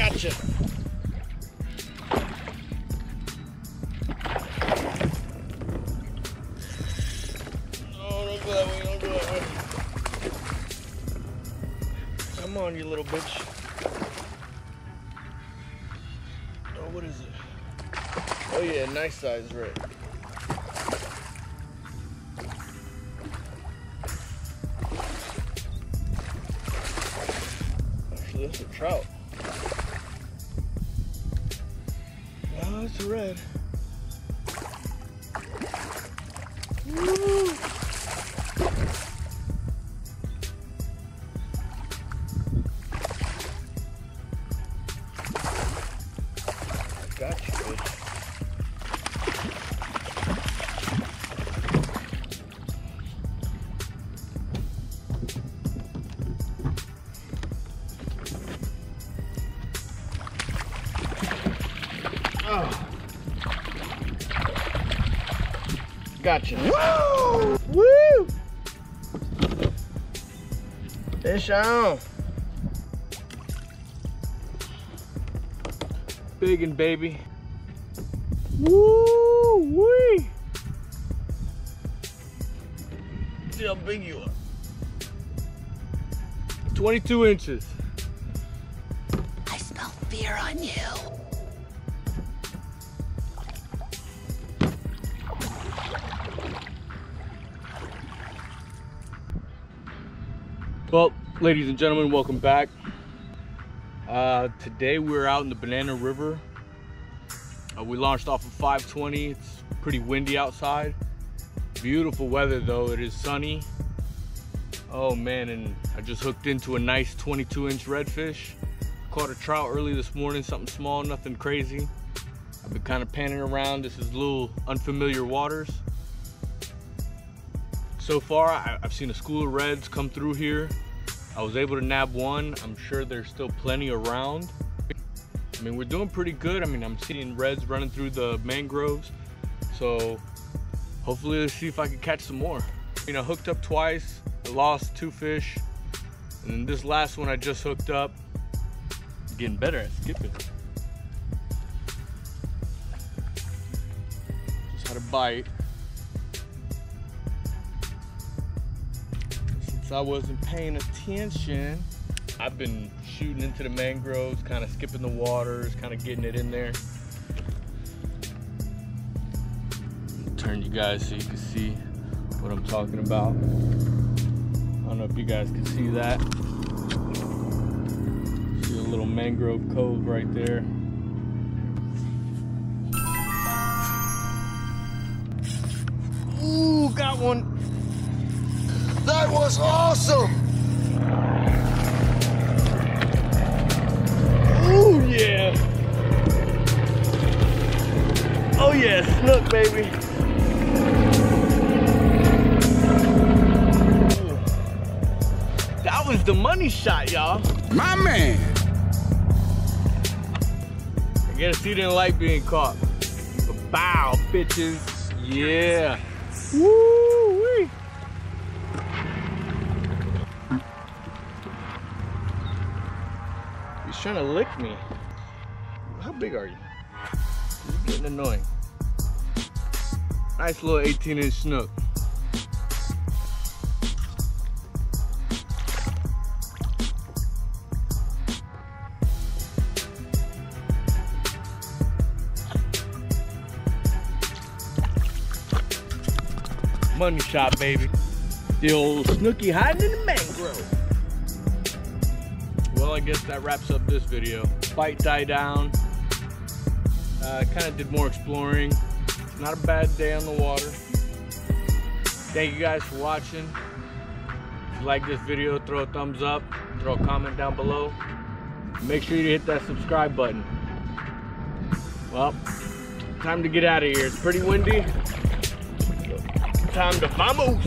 gotcha. Oh, Come on, you little bitch. Oh, what is it? Oh yeah, nice size red. Actually, that's a trout. Oh, it's red. Woo! Gotcha. Woo! Woo! Fish on. Big and baby. Woo wee! See how big you are. 22 inches. I smell fear on you. Well, ladies and gentlemen, welcome back. Uh, today we're out in the Banana River. Uh, we launched off of 520. It's pretty windy outside. Beautiful weather though. It is sunny. Oh man, and I just hooked into a nice 22 inch redfish. Caught a trout early this morning, something small, nothing crazy. I've been kind of panning around. This is little unfamiliar waters. So far, I've seen a school of reds come through here. I was able to nab one. I'm sure there's still plenty around. I mean, we're doing pretty good. I mean, I'm seeing reds running through the mangroves. So hopefully let's see if I can catch some more. You know, hooked up twice, lost two fish. And then this last one I just hooked up, getting better at skipping. Just had a bite. Since I wasn't paying attention, I've been shooting into the mangroves, kind of skipping the waters, kind of getting it in there. Turn you guys so you can see what I'm talking about. I don't know if you guys can see that. See a little mangrove cove right there. Ooh, got one. That was awesome! Ooh, yeah. Oh, yeah, look baby. That was the money shot, y'all. My man! I guess he didn't like being caught. But bow, bitches. Yeah. Woo-wee. Trying to lick me. How big are you? You're getting annoying. Nice little 18 inch snook. Money shot, baby. The old snooky hiding in the mangrove. I guess that wraps up this video. Fight died down. Uh, kind of did more exploring. Not a bad day on the water. Thank you guys for watching. If you like this video, throw a thumbs up. Throw a comment down below. Make sure you hit that subscribe button. Well, time to get out of here. It's pretty windy. Time to vamos.